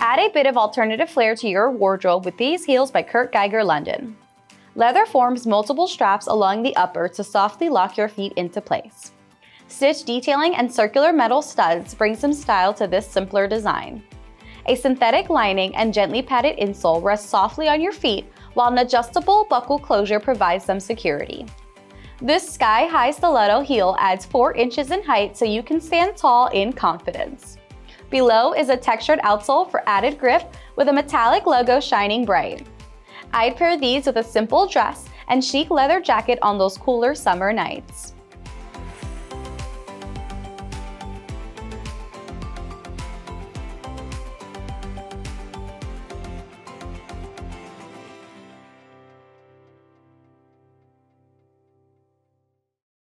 Add a bit of alternative flair to your wardrobe with these heels by Kurt Geiger London. Leather forms multiple straps along the upper to softly lock your feet into place. Stitch detailing and circular metal studs bring some style to this simpler design. A synthetic lining and gently padded insole rest softly on your feet, while an adjustable buckle closure provides some security. This sky-high stiletto heel adds 4 inches in height so you can stand tall in confidence. Below is a textured outsole for added grip with a metallic logo shining bright. I'd pair these with a simple dress and chic leather jacket on those cooler summer nights.